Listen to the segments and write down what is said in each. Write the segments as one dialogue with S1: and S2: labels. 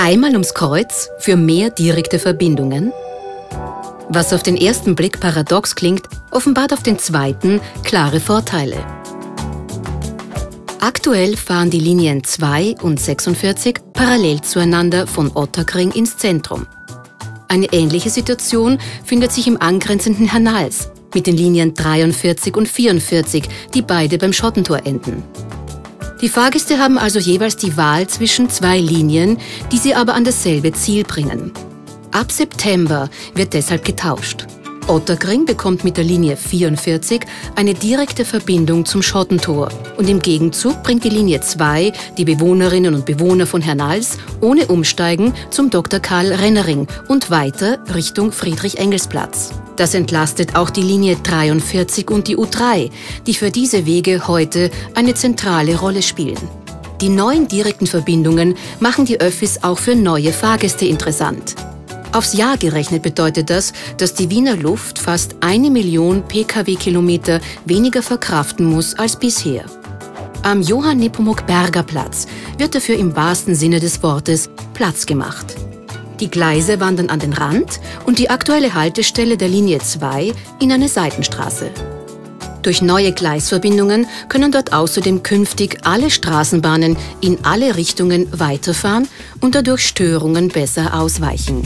S1: Einmal ums Kreuz für mehr direkte Verbindungen? Was auf den ersten Blick paradox klingt, offenbart auf den zweiten klare Vorteile. Aktuell fahren die Linien 2 und 46 parallel zueinander von Otterkring ins Zentrum. Eine ähnliche Situation findet sich im angrenzenden Hernals mit den Linien 43 und 44, die beide beim Schottentor enden. Die Fahrgäste haben also jeweils die Wahl zwischen zwei Linien, die sie aber an dasselbe Ziel bringen. Ab September wird deshalb getauscht. Otterkring bekommt mit der Linie 44 eine direkte Verbindung zum Schottentor und im Gegenzug bringt die Linie 2 die Bewohnerinnen und Bewohner von Hernals ohne Umsteigen zum Dr. Karl Rennering und weiter Richtung Friedrich-Engels-Platz. Das entlastet auch die Linie 43 und die U3, die für diese Wege heute eine zentrale Rolle spielen. Die neuen direkten Verbindungen machen die Öffis auch für neue Fahrgäste interessant. Aufs Jahr gerechnet bedeutet das, dass die Wiener Luft fast eine Million Pkw-Kilometer weniger verkraften muss als bisher. Am Johann Nepomuk Berger Platz wird dafür im wahrsten Sinne des Wortes Platz gemacht. Die Gleise wandern an den Rand und die aktuelle Haltestelle der Linie 2 in eine Seitenstraße. Durch neue Gleisverbindungen können dort außerdem künftig alle Straßenbahnen in alle Richtungen weiterfahren und dadurch Störungen besser ausweichen.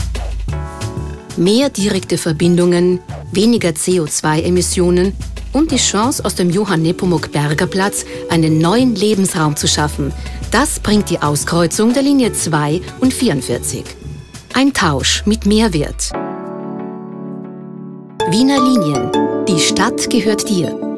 S1: Mehr direkte Verbindungen, weniger CO2-Emissionen und die Chance, aus dem Johann Nepomuk Berger Platz einen neuen Lebensraum zu schaffen, das bringt die Auskreuzung der Linie 2 und 44. Ein Tausch mit Mehrwert. Wiener Linien. Die Stadt gehört dir.